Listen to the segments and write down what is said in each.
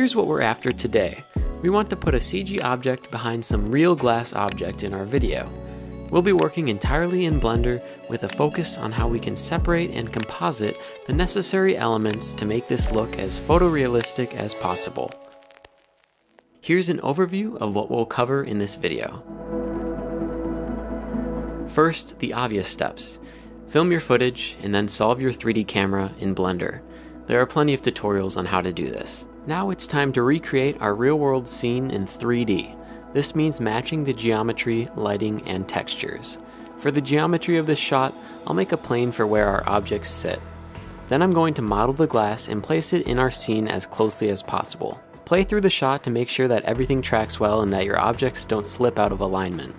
Here's what we're after today. We want to put a CG object behind some real glass object in our video. We'll be working entirely in Blender with a focus on how we can separate and composite the necessary elements to make this look as photorealistic as possible. Here's an overview of what we'll cover in this video. First, the obvious steps. Film your footage and then solve your 3D camera in Blender. There are plenty of tutorials on how to do this. Now it's time to recreate our real world scene in 3D. This means matching the geometry, lighting, and textures. For the geometry of this shot, I'll make a plane for where our objects sit. Then I'm going to model the glass and place it in our scene as closely as possible. Play through the shot to make sure that everything tracks well and that your objects don't slip out of alignment.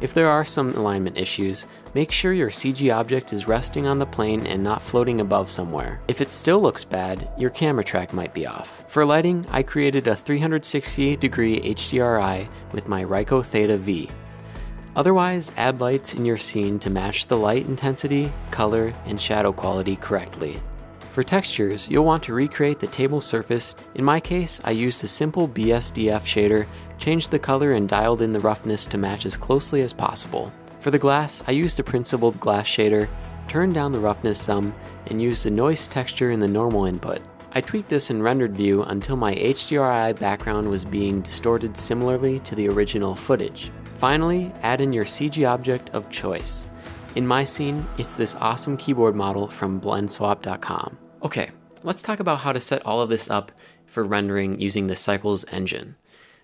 If there are some alignment issues, make sure your CG object is resting on the plane and not floating above somewhere. If it still looks bad, your camera track might be off. For lighting, I created a 360 degree HDRI with my Ricoh Theta V. Otherwise, add lights in your scene to match the light intensity, color, and shadow quality correctly. For textures, you'll want to recreate the table surface. In my case, I used a simple BSDF shader, changed the color and dialed in the roughness to match as closely as possible. For the glass, I used a principled glass shader, turned down the roughness some, and used a noise texture in the normal input. I tweaked this in rendered view until my HDRI background was being distorted similarly to the original footage. Finally, add in your CG object of choice. In my scene, it's this awesome keyboard model from blendswap.com. Okay, let's talk about how to set all of this up for rendering using the Cycles engine.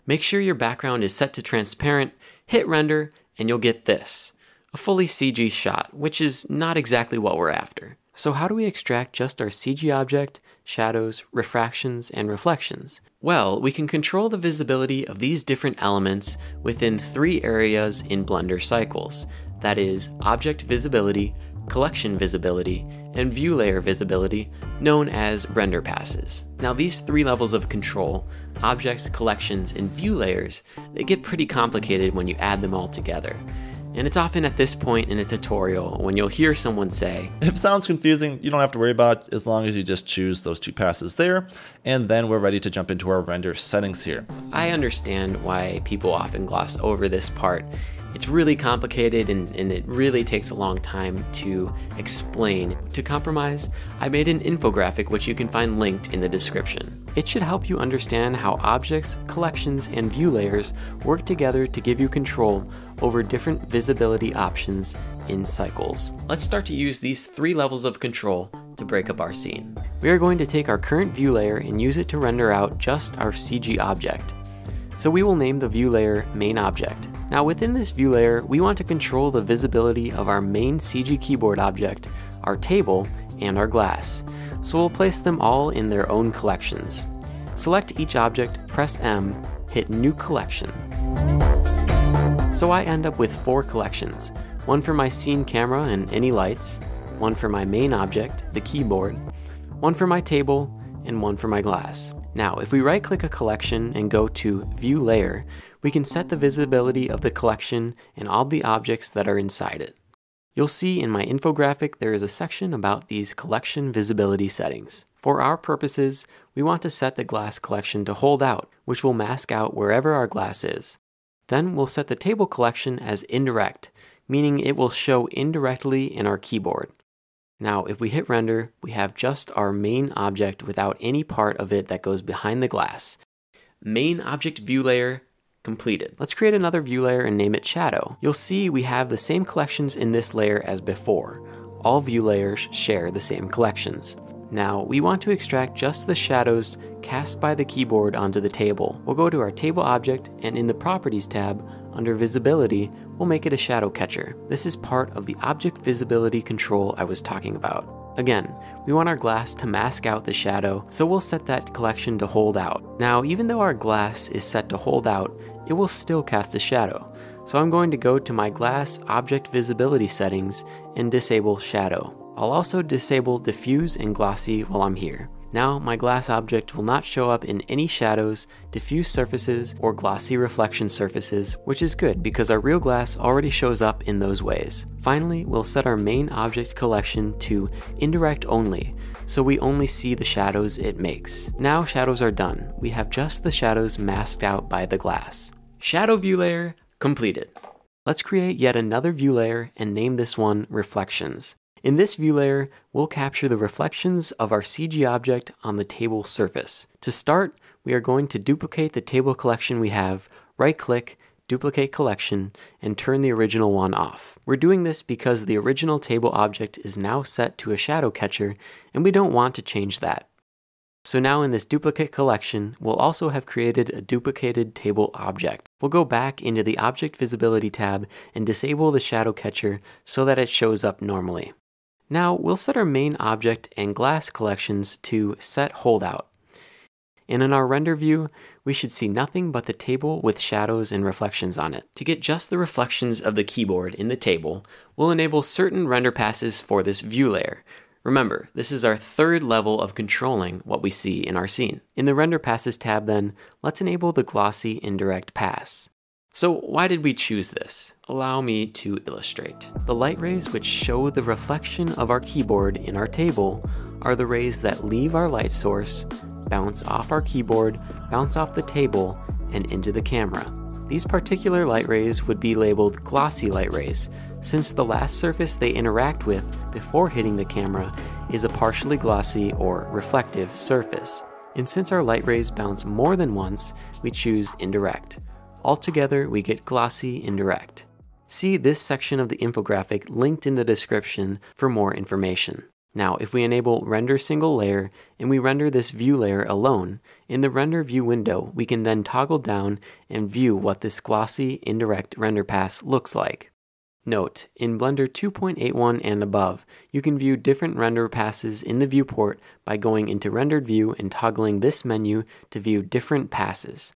Make sure your background is set to transparent, hit render, and you'll get this, a fully CG shot, which is not exactly what we're after. So how do we extract just our CG object, shadows, refractions, and reflections? Well, we can control the visibility of these different elements within three areas in Blender Cycles. That is, object visibility, collection visibility, and view layer visibility, known as render passes. Now these three levels of control, objects, collections, and view layers, they get pretty complicated when you add them all together. And it's often at this point in a tutorial when you'll hear someone say, If it sounds confusing, you don't have to worry about it as long as you just choose those two passes there, and then we're ready to jump into our render settings here. I understand why people often gloss over this part. It's really complicated and, and, it really takes a long time to explain. To compromise, I made an infographic which you can find linked in the description. It should help you understand how objects, collections, and view layers work together to give you control over different visibility options in cycles. Let's start to use these three levels of control to break up our scene. We are going to take our current view layer and use it to render out just our CG object. So we will name the view layer main object. Now within this view layer, we want to control the visibility of our main CG keyboard object, our table, and our glass. So we'll place them all in their own collections. Select each object, press M, hit New Collection. So I end up with four collections, one for my scene camera and any lights, one for my main object, the keyboard, one for my table, and one for my glass. Now, if we right click a collection and go to View Layer, we can set the visibility of the collection and all the objects that are inside it. You'll see in my infographic there is a section about these collection visibility settings. For our purposes, we want to set the glass collection to hold out, which will mask out wherever our glass is. Then we'll set the table collection as indirect, meaning it will show indirectly in our keyboard. Now, if we hit render, we have just our main object without any part of it that goes behind the glass. Main object view layer completed. Let's create another view layer and name it shadow. You'll see we have the same collections in this layer as before. All view layers share the same collections. Now, we want to extract just the shadows cast by the keyboard onto the table. We'll go to our table object and in the properties tab, under visibility, we'll make it a shadow catcher. This is part of the object visibility control I was talking about. Again, we want our glass to mask out the shadow, so we'll set that collection to hold out. Now, even though our glass is set to hold out, it will still cast a shadow. So I'm going to go to my glass object visibility settings and disable shadow. I'll also disable diffuse and glossy while I'm here. Now my glass object will not show up in any shadows, diffuse surfaces, or glossy reflection surfaces, which is good because our real glass already shows up in those ways. Finally, we'll set our main object collection to indirect only, so we only see the shadows it makes. Now shadows are done. We have just the shadows masked out by the glass. Shadow view layer completed. Let's create yet another view layer and name this one Reflections. In this view layer, we'll capture the reflections of our CG object on the table surface. To start, we are going to duplicate the table collection we have, right click, duplicate collection, and turn the original one off. We're doing this because the original table object is now set to a shadow catcher, and we don't want to change that. So now in this duplicate collection, we'll also have created a duplicated table object. We'll go back into the Object Visibility tab and disable the shadow catcher so that it shows up normally. Now we'll set our main object and glass collections to set holdout. And in our render view, we should see nothing but the table with shadows and reflections on it. To get just the reflections of the keyboard in the table, we'll enable certain render passes for this view layer. Remember, this is our third level of controlling what we see in our scene. In the Render Passes tab then, let's enable the Glossy Indirect Pass. So why did we choose this? Allow me to illustrate. The light rays which show the reflection of our keyboard in our table are the rays that leave our light source, bounce off our keyboard, bounce off the table, and into the camera. These particular light rays would be labeled glossy light rays, since the last surface they interact with before hitting the camera is a partially glossy or reflective surface. And since our light rays bounce more than once, we choose indirect. Altogether, we get glossy indirect. See this section of the infographic linked in the description for more information. Now, if we enable render single layer and we render this view layer alone, in the render view window, we can then toggle down and view what this glossy indirect render pass looks like. Note, in Blender 2.81 and above, you can view different render passes in the viewport by going into rendered view and toggling this menu to view different passes.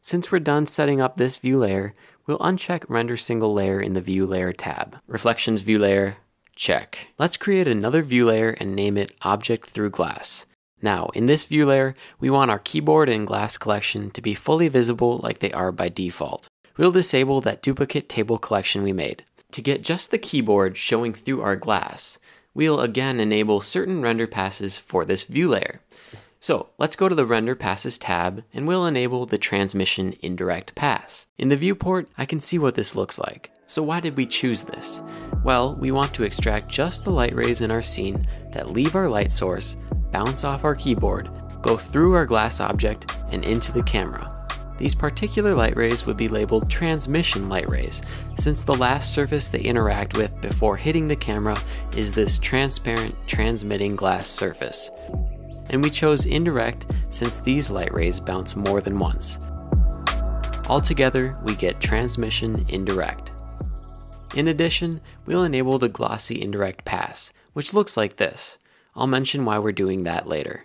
Since we're done setting up this view layer, we'll uncheck Render Single Layer in the View Layer tab. Reflections View Layer, check. Let's create another view layer and name it Object Through Glass. Now, in this view layer, we want our keyboard and glass collection to be fully visible like they are by default. We'll disable that duplicate table collection we made. To get just the keyboard showing through our glass, we'll again enable certain render passes for this view layer. So let's go to the Render Passes tab and we'll enable the Transmission Indirect Pass. In the viewport, I can see what this looks like. So why did we choose this? Well, we want to extract just the light rays in our scene that leave our light source, bounce off our keyboard, go through our glass object, and into the camera. These particular light rays would be labeled transmission light rays, since the last surface they interact with before hitting the camera is this transparent transmitting glass surface and we chose indirect since these light rays bounce more than once. Altogether, we get transmission indirect. In addition, we'll enable the glossy indirect pass, which looks like this. I'll mention why we're doing that later.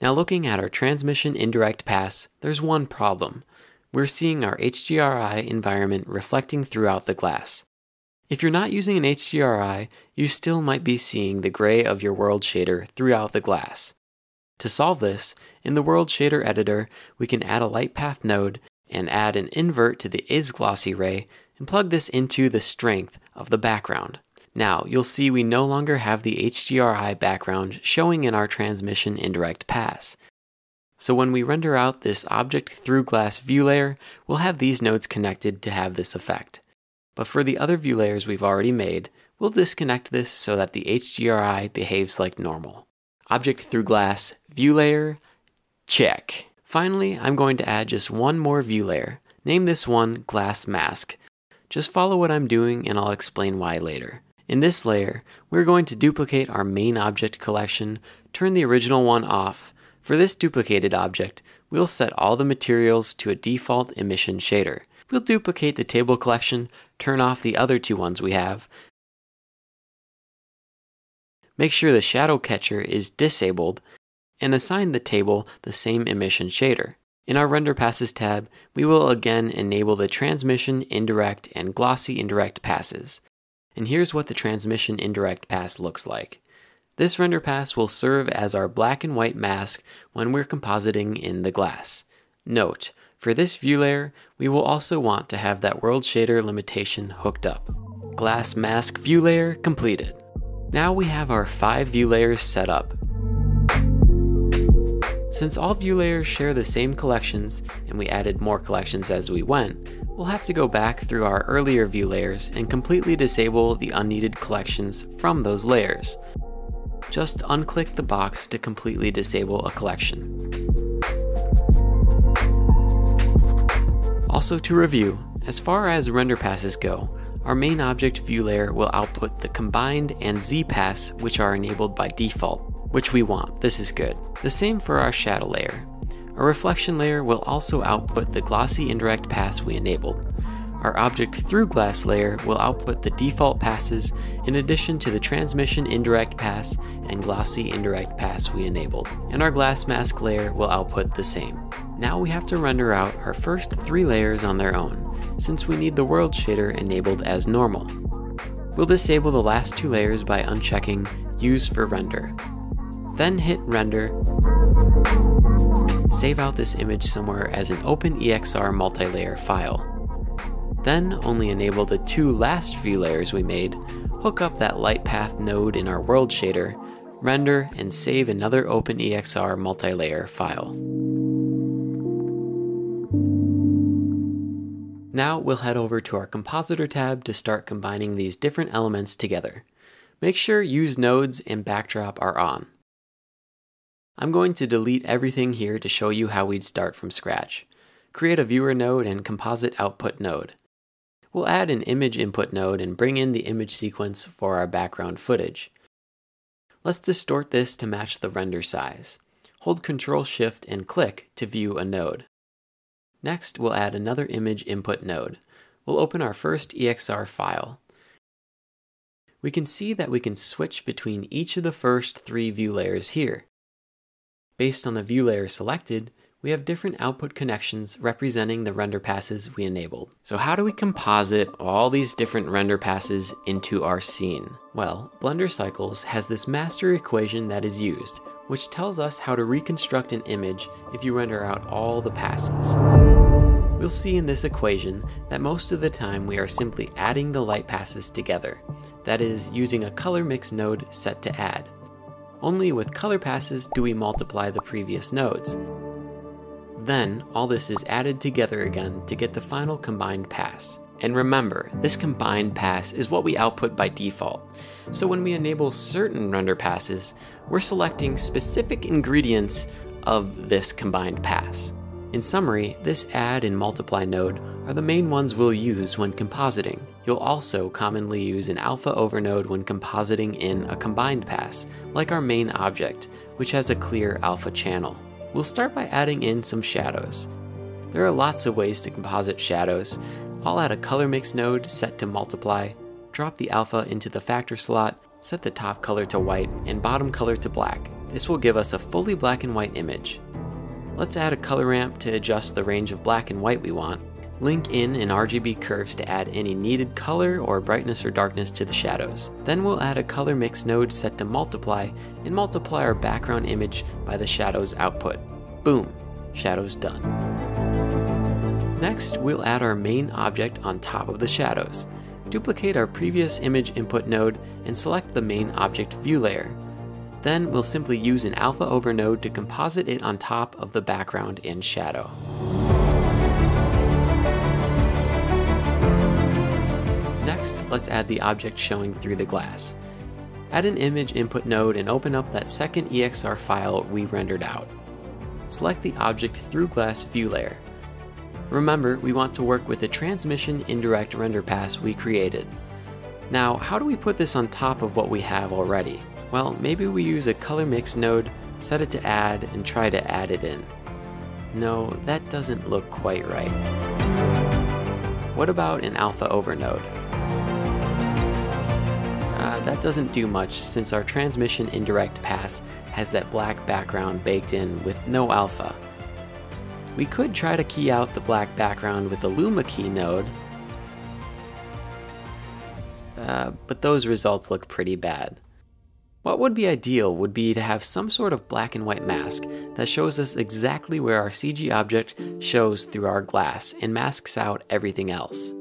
Now looking at our transmission indirect pass, there's one problem. We're seeing our HDRI environment reflecting throughout the glass. If you're not using an HDRI, you still might be seeing the gray of your world shader throughout the glass. To solve this, in the World Shader Editor, we can add a light path node and add an invert to the isGlossy ray and plug this into the strength of the background. Now, you'll see we no longer have the HDRI background showing in our transmission indirect pass. So when we render out this object through glass view layer, we'll have these nodes connected to have this effect. But for the other view layers we've already made, we'll disconnect this so that the HDRI behaves like normal. Object through glass, view layer, check. Finally, I'm going to add just one more view layer. Name this one glass mask. Just follow what I'm doing and I'll explain why later. In this layer, we're going to duplicate our main object collection, turn the original one off. For this duplicated object, we'll set all the materials to a default emission shader. We'll duplicate the table collection, turn off the other two ones we have, make sure the shadow catcher is disabled, and assign the table the same emission shader. In our Render Passes tab, we will again enable the Transmission Indirect and Glossy Indirect passes. And here's what the Transmission Indirect pass looks like. This render pass will serve as our black and white mask when we're compositing in the glass. Note, for this view layer, we will also want to have that world shader limitation hooked up. Glass mask view layer completed. Now we have our five view layers set up. Since all view layers share the same collections, and we added more collections as we went, we'll have to go back through our earlier view layers and completely disable the unneeded collections from those layers. Just unclick the box to completely disable a collection. Also to review, as far as render passes go, our main object view layer will output the combined and Z pass which are enabled by default, which we want, this is good. The same for our shadow layer. Our reflection layer will also output the glossy indirect pass we enabled. Our object through glass layer will output the default passes in addition to the transmission indirect pass and glossy indirect pass we enabled. And our glass mask layer will output the same. Now we have to render out our first three layers on their own, since we need the world shader enabled as normal. We'll disable the last two layers by unchecking Use for Render. Then hit Render, save out this image somewhere as an OpenEXR multilayer file. Then only enable the two last view layers we made, hook up that light path node in our world shader, render, and save another OpenEXR multilayer file. Now we'll head over to our Compositor tab to start combining these different elements together. Make sure Use Nodes and Backdrop are on. I'm going to delete everything here to show you how we'd start from scratch. Create a viewer node and composite output node. We'll add an image input node and bring in the image sequence for our background footage. Let's distort this to match the render size. Hold Ctrl Shift and click to view a node. Next, we'll add another image input node. We'll open our first EXR file. We can see that we can switch between each of the first three view layers here. Based on the view layer selected, we have different output connections representing the render passes we enabled. So how do we composite all these different render passes into our scene? Well, Blender Cycles has this master equation that is used, which tells us how to reconstruct an image if you render out all the passes. We'll see in this equation that most of the time we are simply adding the light passes together, that is, using a color mix node set to add. Only with color passes do we multiply the previous nodes. Then, all this is added together again to get the final combined pass. And remember, this combined pass is what we output by default. So when we enable certain render passes, we're selecting specific ingredients of this combined pass. In summary, this add and multiply node are the main ones we'll use when compositing. You'll also commonly use an alpha over node when compositing in a combined pass, like our main object, which has a clear alpha channel. We'll start by adding in some shadows. There are lots of ways to composite shadows. I'll add a color mix node set to multiply, drop the alpha into the factor slot, set the top color to white and bottom color to black. This will give us a fully black and white image. Let's add a color ramp to adjust the range of black and white we want. Link in an RGB curves to add any needed color or brightness or darkness to the shadows. Then we'll add a color mix node set to multiply and multiply our background image by the shadows output. Boom, shadows done. Next, we'll add our main object on top of the shadows. Duplicate our previous image input node and select the main object view layer. Then we'll simply use an alpha over node to composite it on top of the background and shadow. Next, let's add the object showing through the glass. Add an image input node and open up that second EXR file we rendered out. Select the object through glass view layer. Remember, we want to work with the transmission indirect render pass we created. Now, how do we put this on top of what we have already? Well, maybe we use a color mix node, set it to add, and try to add it in. No, that doesn't look quite right. What about an alpha over node? That doesn't do much since our transmission indirect pass has that black background baked in with no alpha. We could try to key out the black background with the Luma key node, uh, but those results look pretty bad. What would be ideal would be to have some sort of black and white mask that shows us exactly where our CG object shows through our glass and masks out everything else.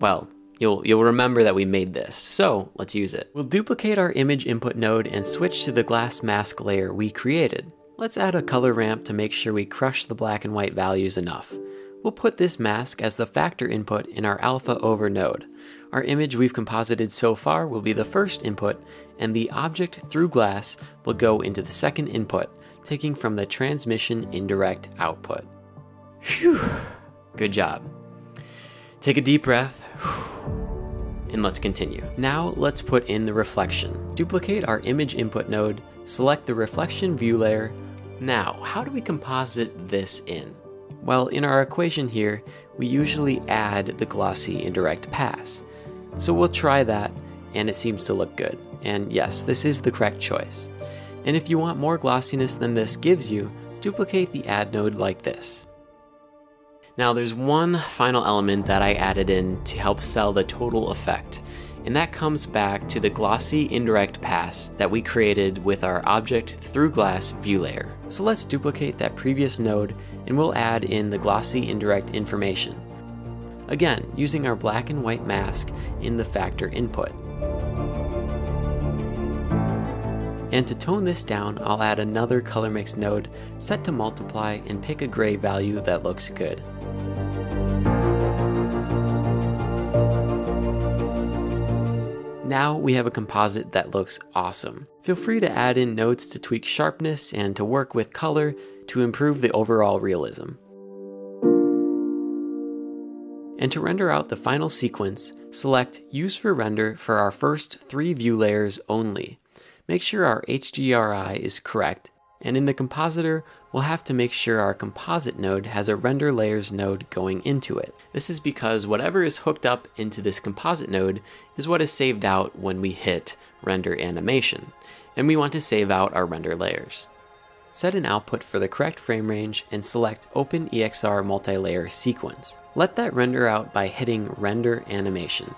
Well, you'll, you'll remember that we made this, so let's use it. We'll duplicate our image input node and switch to the glass mask layer we created. Let's add a color ramp to make sure we crush the black and white values enough. We'll put this mask as the factor input in our alpha over node. Our image we've composited so far will be the first input, and the object through glass will go into the second input, taking from the transmission indirect output. Phew, good job. Take a deep breath, and let's continue. Now let's put in the reflection. Duplicate our image input node, select the reflection view layer. Now, how do we composite this in? Well, in our equation here, we usually add the glossy indirect pass. So we'll try that, and it seems to look good. And yes, this is the correct choice. And if you want more glossiness than this gives you, duplicate the add node like this. Now there's one final element that I added in to help sell the total effect, and that comes back to the glossy indirect pass that we created with our object through glass view layer. So let's duplicate that previous node and we'll add in the glossy indirect information. Again, using our black and white mask in the factor input. And to tone this down, I'll add another color mix node set to multiply and pick a gray value that looks good. Now we have a composite that looks awesome. Feel free to add in notes to tweak sharpness and to work with color to improve the overall realism. And to render out the final sequence, select Use for Render for our first three view layers only. Make sure our HDRI is correct and in the compositor, we'll have to make sure our composite node has a render layers node going into it. This is because whatever is hooked up into this composite node is what is saved out when we hit render animation, and we want to save out our render layers. Set an output for the correct frame range and select Open OpenEXR Multilayer Sequence. Let that render out by hitting Render Animation.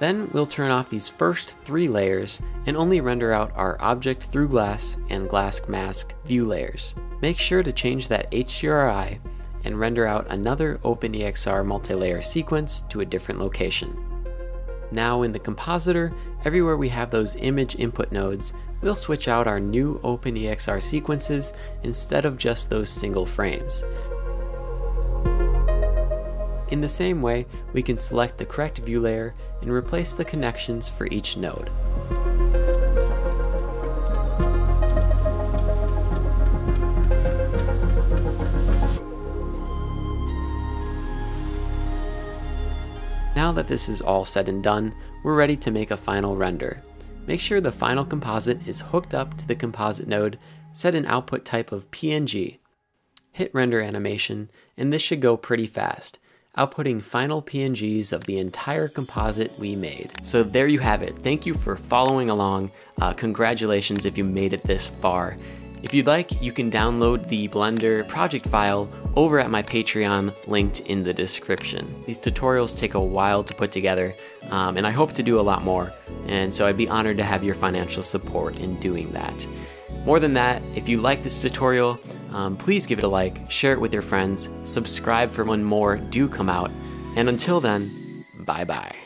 Then we'll turn off these first three layers and only render out our object through glass and glass mask view layers. Make sure to change that HDRI and render out another OpenEXR multilayer sequence to a different location. Now in the compositor, everywhere we have those image input nodes, we'll switch out our new OpenEXR sequences instead of just those single frames. In the same way, we can select the correct view layer and replace the connections for each node. Now that this is all said and done, we're ready to make a final render. Make sure the final composite is hooked up to the composite node, set an output type of PNG. Hit render animation, and this should go pretty fast outputting final PNGs of the entire composite we made. So there you have it. Thank you for following along. Uh, congratulations if you made it this far. If you'd like, you can download the Blender project file over at my Patreon linked in the description. These tutorials take a while to put together, um, and I hope to do a lot more, and so I'd be honored to have your financial support in doing that. More than that, if you like this tutorial, um, please give it a like, share it with your friends, subscribe for when more do come out, and until then, bye bye.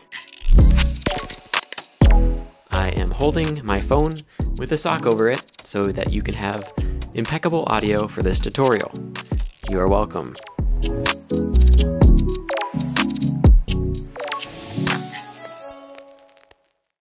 I am holding my phone with a sock over it so that you can have impeccable audio for this tutorial. You are welcome.